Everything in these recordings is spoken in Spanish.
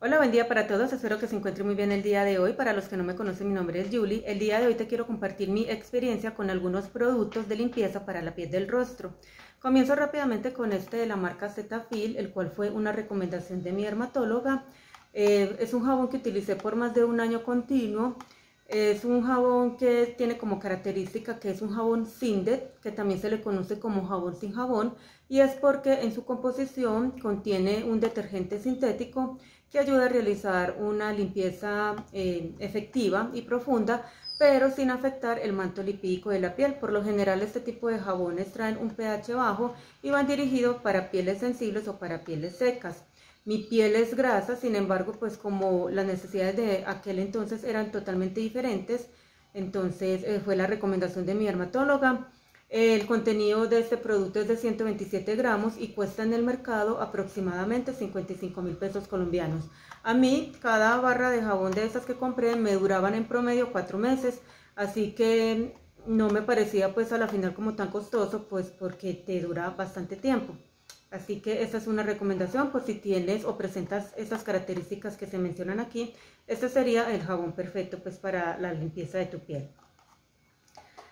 Hola, buen día para todos. Espero que se encuentren muy bien el día de hoy. Para los que no me conocen, mi nombre es Julie. El día de hoy te quiero compartir mi experiencia con algunos productos de limpieza para la piel del rostro. Comienzo rápidamente con este de la marca Cetaphil, el cual fue una recomendación de mi dermatóloga. Eh, es un jabón que utilicé por más de un año continuo. Es un jabón que tiene como característica que es un jabón Sindet, que también se le conoce como jabón sin jabón, y es porque en su composición contiene un detergente sintético que ayuda a realizar una limpieza eh, efectiva y profunda, pero sin afectar el manto lipídico de la piel. Por lo general este tipo de jabones traen un pH bajo y van dirigidos para pieles sensibles o para pieles secas. Mi piel es grasa, sin embargo, pues como las necesidades de aquel entonces eran totalmente diferentes, entonces eh, fue la recomendación de mi dermatóloga el contenido de este producto es de 127 gramos y cuesta en el mercado aproximadamente 55 mil pesos colombianos. A mí, cada barra de jabón de esas que compré me duraban en promedio cuatro meses, así que no me parecía pues a la final como tan costoso, pues porque te dura bastante tiempo. Así que esta es una recomendación por si tienes o presentas esas características que se mencionan aquí. Este sería el jabón perfecto pues para la limpieza de tu piel.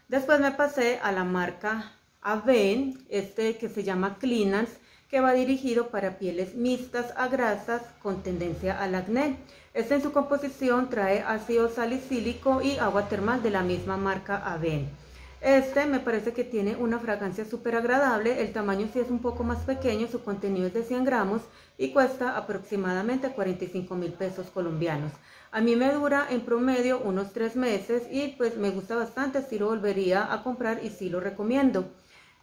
Después me pasé a la marca Aven, este que se llama Cleanance, que va dirigido para pieles mixtas a grasas con tendencia al acné. Este en su composición trae ácido salicílico y agua termal de la misma marca Aven. Este me parece que tiene una fragancia súper agradable, el tamaño sí es un poco más pequeño, su contenido es de 100 gramos y cuesta aproximadamente 45 mil pesos colombianos. A mí me dura en promedio unos tres meses y pues me gusta bastante, sí lo volvería a comprar y sí lo recomiendo.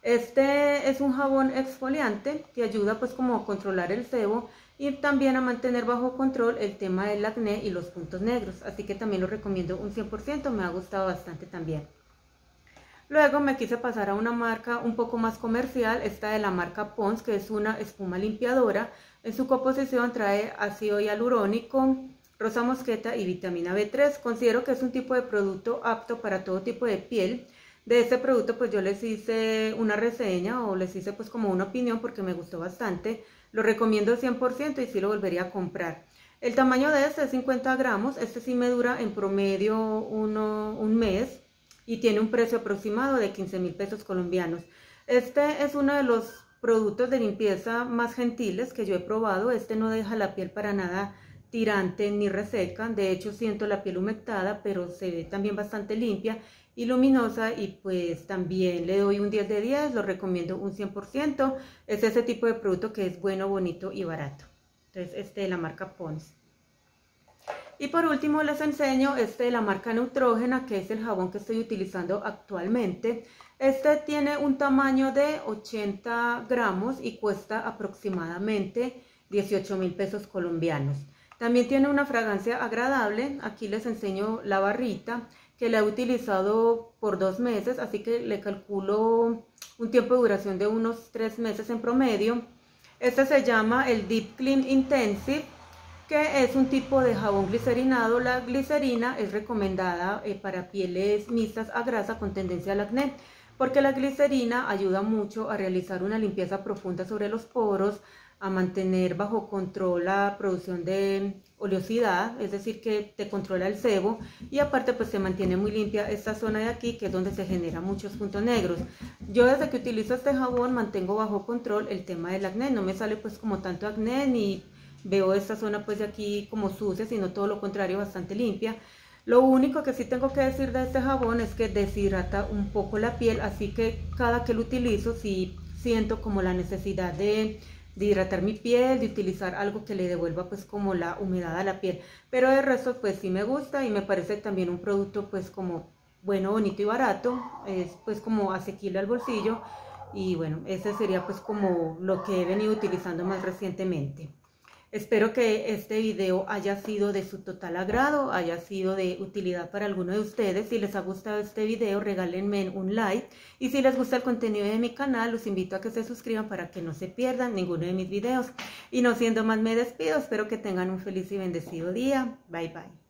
Este es un jabón exfoliante que ayuda pues como a controlar el sebo y también a mantener bajo control el tema del acné y los puntos negros. Así que también lo recomiendo un 100%, me ha gustado bastante también. Luego me quise pasar a una marca un poco más comercial, esta de la marca Pons, que es una espuma limpiadora. En su composición trae ácido hialurónico, rosa mosqueta y vitamina B3. Considero que es un tipo de producto apto para todo tipo de piel. De este producto pues yo les hice una reseña o les hice pues como una opinión porque me gustó bastante. Lo recomiendo 100% y sí lo volvería a comprar. El tamaño de este es 50 gramos, este sí me dura en promedio uno, un mes y tiene un precio aproximado de 15 mil pesos colombianos. Este es uno de los productos de limpieza más gentiles que yo he probado. Este no deja la piel para nada tirante ni reseca. De hecho, siento la piel humectada, pero se ve también bastante limpia y luminosa y pues también le doy un 10 de 10, lo recomiendo un 100%. Es ese tipo de producto que es bueno, bonito y barato. Entonces, este de la marca Pons. Y por último les enseño este de la marca Neutrógena, que es el jabón que estoy utilizando actualmente. Este tiene un tamaño de 80 gramos y cuesta aproximadamente 18 mil pesos colombianos. También tiene una fragancia agradable. Aquí les enseño la barrita que la he utilizado por dos meses, así que le calculo un tiempo de duración de unos tres meses en promedio. Este se llama el Deep Clean Intensive que es un tipo de jabón glicerinado. La glicerina es recomendada eh, para pieles mixtas a grasa con tendencia al acné, porque la glicerina ayuda mucho a realizar una limpieza profunda sobre los poros, a mantener bajo control la producción de oleosidad, es decir, que te controla el sebo y aparte pues se mantiene muy limpia esta zona de aquí que es donde se generan muchos puntos negros. Yo desde que utilizo este jabón mantengo bajo control el tema del acné, no me sale pues como tanto acné ni veo esta zona pues de aquí como sucia, sino todo lo contrario, bastante limpia. Lo único que sí tengo que decir de este jabón es que deshidrata un poco la piel, así que cada que lo utilizo sí siento como la necesidad de, de, hidratar mi piel, de utilizar algo que le devuelva pues como la humedad a la piel. Pero de resto pues sí me gusta y me parece también un producto pues como bueno, bonito y barato, es pues como asequible al bolsillo y bueno, ese sería pues como lo que he venido utilizando más recientemente. Espero que este video haya sido de su total agrado, haya sido de utilidad para alguno de ustedes. Si les ha gustado este video, regálenme un like. Y si les gusta el contenido de mi canal, los invito a que se suscriban para que no se pierdan ninguno de mis videos. Y no siendo más, me despido. Espero que tengan un feliz y bendecido día. Bye, bye.